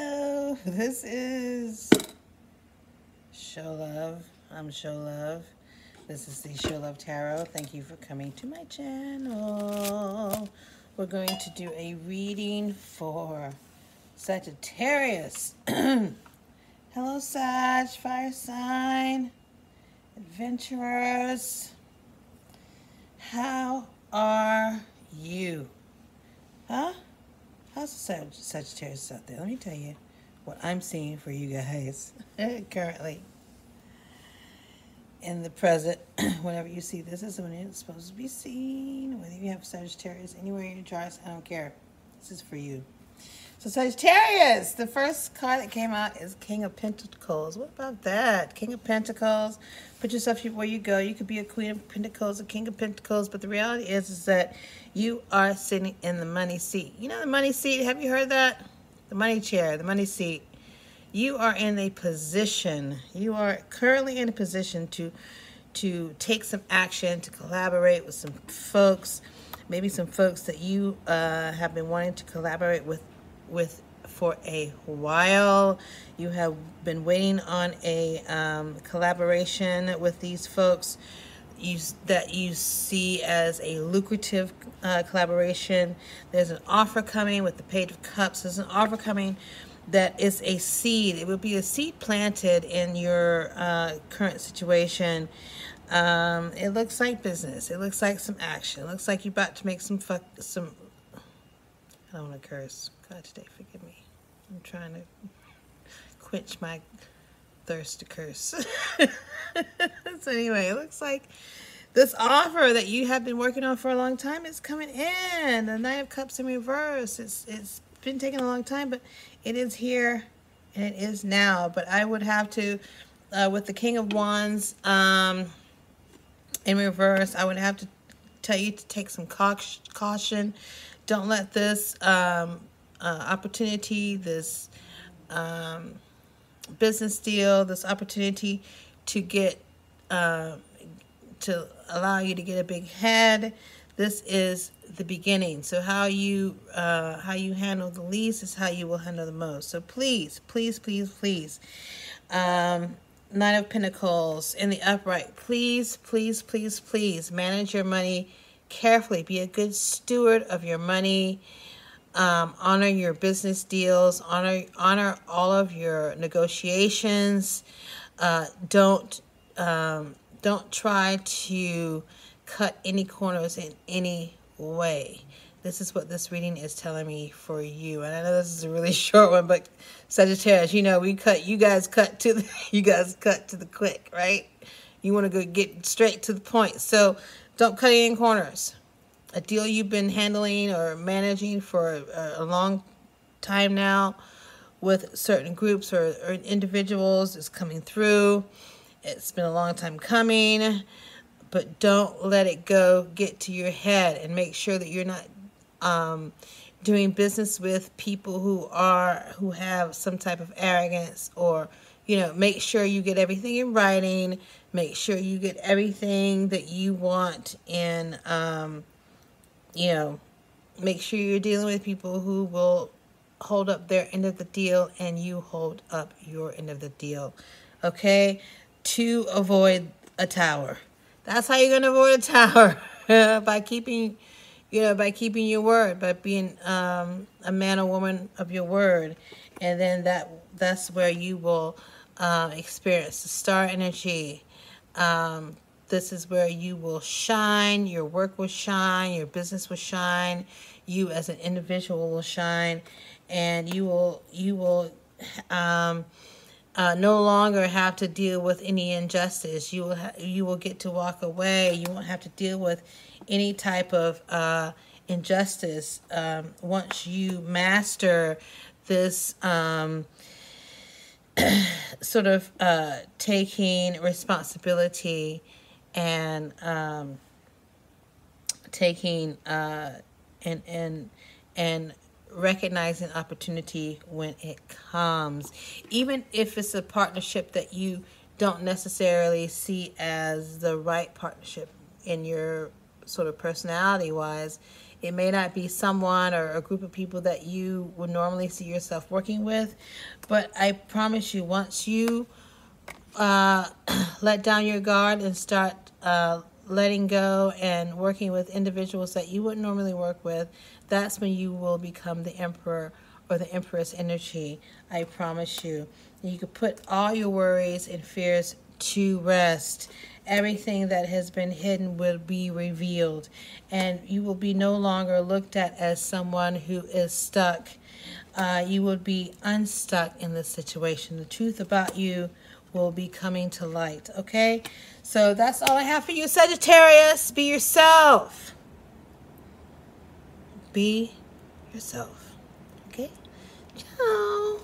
Hello, this is Sho Love. I'm Sho Love. This is the Sho Love Tarot. Thank you for coming to my channel. We're going to do a reading for Sagittarius. Hello, Sag, fire sign, adventurers. How are you? Huh? How's the Sag Sagittarius out there? Let me tell you what I'm seeing for you guys currently. In the present, whenever you see this, is when it's supposed to be seen. Whether you have Sagittarius anywhere in your charts, I don't care. This is for you. So Sagittarius, the first card that came out is King of Pentacles. What about that? King of Pentacles. Put yourself where you go. You could be a Queen of Pentacles, a King of Pentacles, but the reality is, is that you are sitting in the money seat. You know the money seat? Have you heard that? The money chair, the money seat. You are in a position. You are currently in a position to to take some action, to collaborate with some folks, maybe some folks that you uh, have been wanting to collaborate with with for a while. You have been waiting on a um, collaboration with these folks you, that you see as a lucrative uh, collaboration. There's an offer coming with the Page of Cups. There's an offer coming that is a seed. It would be a seed planted in your uh, current situation. Um, it looks like business. It looks like some action. It looks like you're about to make some fuck some. I don't want to curse. God, today, forgive me. I'm trying to quench my thirst to curse. so anyway, it looks like this offer that you have been working on for a long time is coming in. The Knight of Cups in reverse. It's it's been taking a long time, but it is here and it is now. But I would have to, uh, with the King of Wands um, in reverse, I would have to tell you to take some caution. Don't let this um, uh, opportunity, this um, business deal, this opportunity to get uh, to allow you to get a big head. This is the beginning. So how you uh, how you handle the least is how you will handle the most. So please, please, please, please. Um, Nine of Pentacles in the upright. Please, please, please, please manage your money carefully. Be a good steward of your money. Um, honor your business deals. Honor honor all of your negotiations. Uh, don't um, don't try to cut any corners in any way. This is what this reading is telling me for you. And I know this is a really short one, but Sagittarius, you know, we cut, you guys cut to the, you guys cut to the quick, right? You want to go get straight to the point. So don't cut any corners. A deal you've been handling or managing for a, long time now with certain groups or, or individuals is coming through. It's been a long time coming but don't let it go get to your head and make sure that you're not um, doing business with people who are who have some type of arrogance or you know make sure you get everything in writing make sure you get everything that you want in um, you know make sure you're dealing with people who will hold up their end of the deal and you hold up your end of the deal okay? To avoid a tower. That's how you're going to avoid a tower by keeping, you know, by keeping your word, by being um, a man or woman of your word, and then that that's where you will um, experience the star energy. Um, this is where you will shine. Your work will shine. Your business will shine. You as an individual will shine, and you will you will. Um, uh, no longer have to deal with any injustice. You will you will get to walk away. You won't have to deal with any type of uh, injustice um, once you master this um, sort of uh, taking responsibility and um, taking uh, and and and recognizing opportunity when it comes, even if it's a partnership that you don't necessarily see as the right partnership in your sort of personality wise. It may not be someone or a group of people that you would normally see yourself working with, but I promise you, once you uh, let down your guard and start uh, letting go and working with individuals that you wouldn't normally work with, that's when you will become the emperor or the empress energy. I promise you. You can put all your worries and fears to rest. Everything that has been hidden will be revealed, and you will be no longer looked at as someone who is stuck. Uh, you will be unstuck in this situation. The truth about you will be coming to light. Okay? So that's all I have for you, Sagittarius. Be yourself. Be yourself. Okay? Ciao.